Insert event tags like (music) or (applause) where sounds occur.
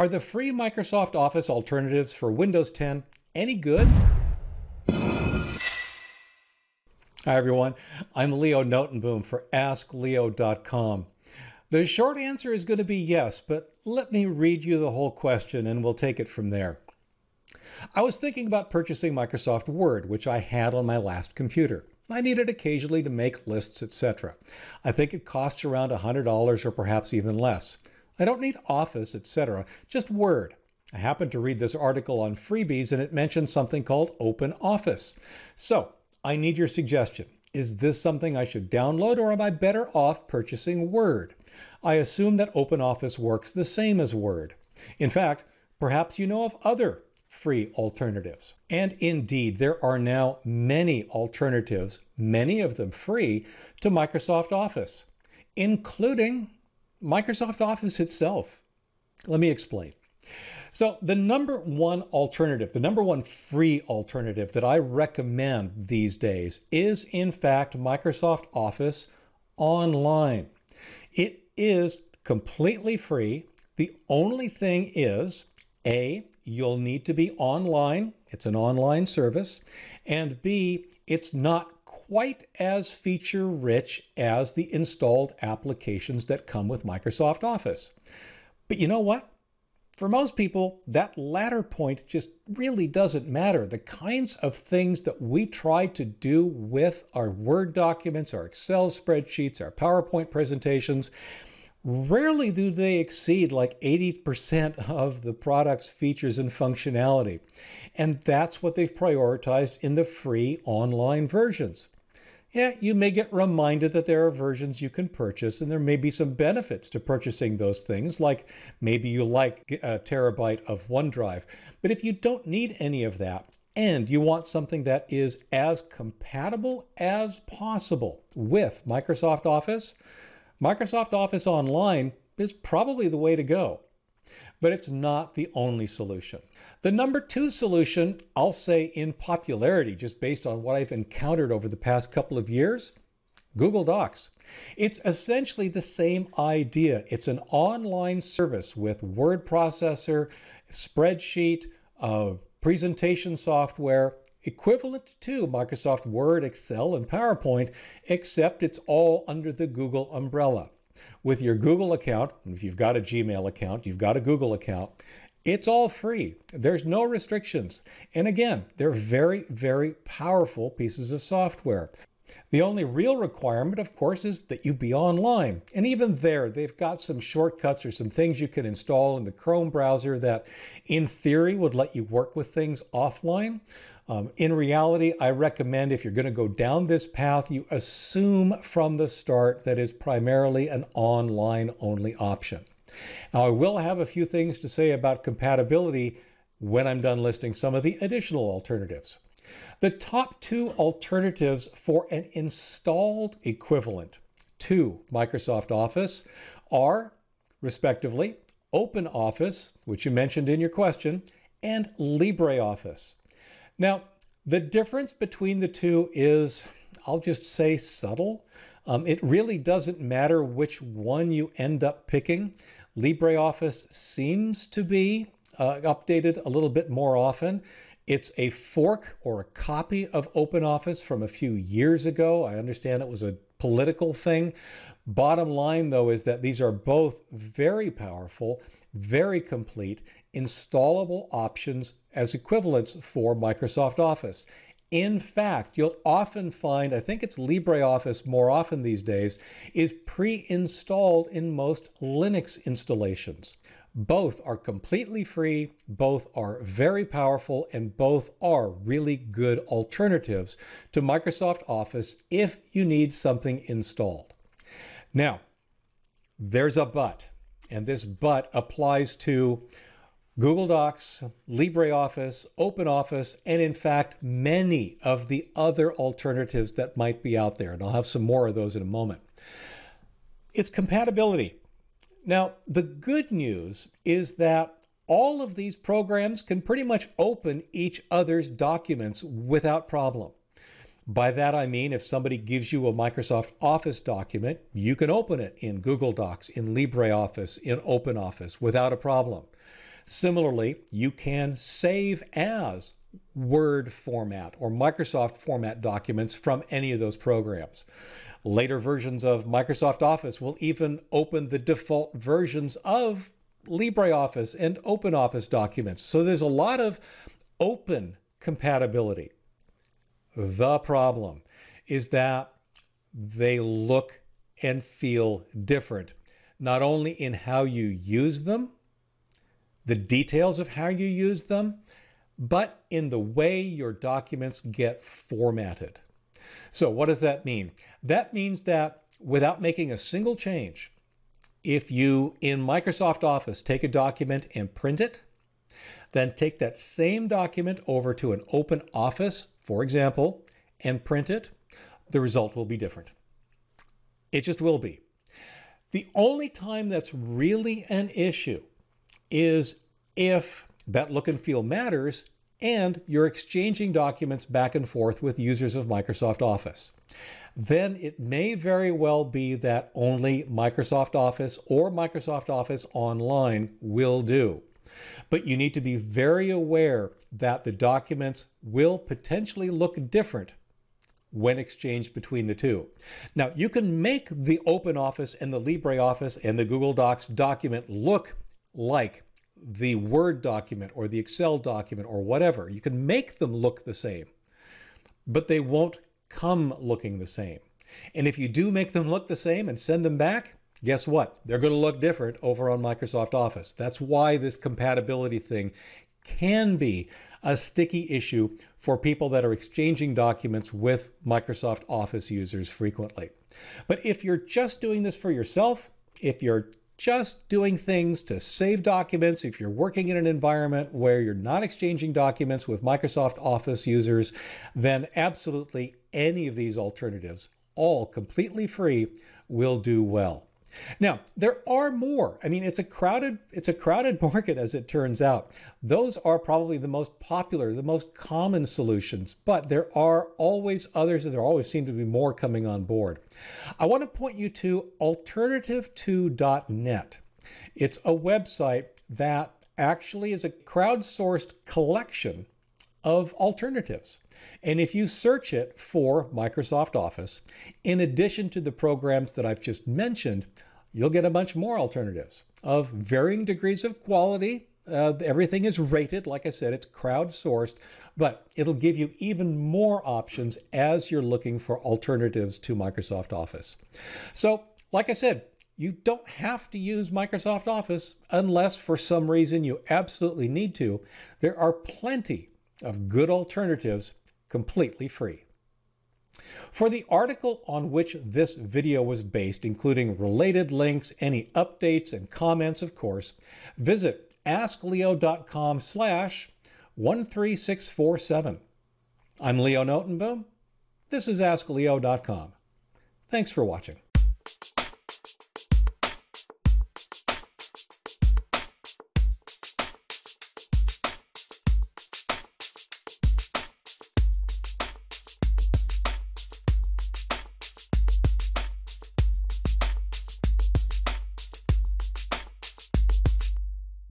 Are the free Microsoft Office alternatives for Windows 10 any good? Hi, everyone. I'm Leo Notenboom for AskLeo.com. The short answer is going to be yes, but let me read you the whole question and we'll take it from there. I was thinking about purchasing Microsoft Word, which I had on my last computer. I need it occasionally to make lists, etc. I think it costs around $100 or perhaps even less. I don't need Office, etc., just Word. I happened to read this article on freebies and it mentioned something called Open Office. So I need your suggestion. Is this something I should download or am I better off purchasing Word? I assume that Open Office works the same as Word. In fact, perhaps you know of other free alternatives. And indeed, there are now many alternatives, many of them free, to Microsoft Office, including Microsoft Office itself. Let me explain. So, the number one alternative, the number one free alternative that I recommend these days is, in fact, Microsoft Office Online. It is completely free. The only thing is, A, you'll need to be online, it's an online service, and B, it's not quite as feature rich as the installed applications that come with Microsoft Office. But you know what? For most people, that latter point just really doesn't matter. The kinds of things that we try to do with our Word documents, our Excel spreadsheets, our PowerPoint presentations, rarely do they exceed like 80% of the product's features and functionality. And that's what they've prioritized in the free online versions yeah, you may get reminded that there are versions you can purchase, and there may be some benefits to purchasing those things, like maybe you like a terabyte of OneDrive. But if you don't need any of that, and you want something that is as compatible as possible with Microsoft Office, Microsoft Office Online is probably the way to go. But it's not the only solution. The number two solution, I'll say in popularity, just based on what I've encountered over the past couple of years, Google Docs. It's essentially the same idea. It's an online service with word processor, spreadsheet, uh, presentation software, equivalent to Microsoft Word, Excel, and PowerPoint, except it's all under the Google umbrella. With your Google account, and if you've got a Gmail account, you've got a Google account, it's all free. There's no restrictions. And again, they're very, very powerful pieces of software. The only real requirement, of course, is that you be online. And even there, they've got some shortcuts or some things you can install in the Chrome browser that, in theory, would let you work with things offline. Um, in reality, I recommend if you're going to go down this path, you assume from the start that is primarily an online only option. Now, I will have a few things to say about compatibility when I'm done listing some of the additional alternatives. The top two alternatives for an installed equivalent to Microsoft Office are, respectively, OpenOffice, which you mentioned in your question, and LibreOffice. Now, the difference between the two is, I'll just say subtle. Um, it really doesn't matter which one you end up picking. LibreOffice seems to be uh, updated a little bit more often. It's a fork or a copy of OpenOffice from a few years ago. I understand it was a political thing. Bottom line, though, is that these are both very powerful, very complete, installable options as equivalents for Microsoft Office. In fact, you'll often find, I think it's LibreOffice more often these days, is pre installed in most Linux installations. Both are completely free, both are very powerful, and both are really good alternatives to Microsoft Office if you need something installed. Now, there's a but, and this but applies to Google Docs, LibreOffice, OpenOffice, and in fact, many of the other alternatives that might be out there. And I'll have some more of those in a moment. It's compatibility. Now, the good news is that all of these programs can pretty much open each other's documents without problem. By that I mean if somebody gives you a Microsoft Office document, you can open it in Google Docs, in LibreOffice, in OpenOffice without a problem. Similarly, you can save as Word format or Microsoft format documents from any of those programs. Later versions of Microsoft Office will even open the default versions of LibreOffice and OpenOffice documents. So there's a lot of open compatibility. The problem is that they look and feel different, not only in how you use them, the details of how you use them, but in the way your documents get formatted. So, what does that mean? That means that without making a single change, if you in Microsoft Office take a document and print it, then take that same document over to an open office, for example, and print it, the result will be different. It just will be. The only time that's really an issue is if that look and feel matters and you're exchanging documents back and forth with users of Microsoft Office. Then it may very well be that only Microsoft Office or Microsoft Office Online will do. But you need to be very aware that the documents will potentially look different when exchanged between the two. Now, you can make the OpenOffice and the LibreOffice and the Google Docs document look like the Word document or the Excel document or whatever. You can make them look the same, but they won't come looking the same. And if you do make them look the same and send them back, guess what? They're going to look different over on Microsoft Office. That's why this compatibility thing can be a sticky issue for people that are exchanging documents with Microsoft Office users frequently. But if you're just doing this for yourself, if you're just doing things to save documents, if you're working in an environment where you're not exchanging documents with Microsoft Office users, then absolutely any of these alternatives, all completely free, will do well. Now, there are more. I mean, it's a crowded it's a crowded (laughs) market as it turns out. Those are probably the most popular, the most common solutions, but there are always others and there always seem to be more coming on board. I want to point you to alternativeto.net. It's a website that actually is a crowdsourced collection of alternatives. And if you search it for Microsoft Office, in addition to the programs that I've just mentioned, you'll get a bunch more alternatives of varying degrees of quality. Uh, everything is rated. Like I said, it's crowdsourced, but it'll give you even more options as you're looking for alternatives to Microsoft Office. So, like I said, you don't have to use Microsoft Office unless for some reason you absolutely need to. There are plenty of good alternatives completely free. For the article on which this video was based, including related links, any updates and comments, of course, visit askleo.com slash 13647. I'm Leo Notenboom. This is AskLeo.com. Thanks for watching.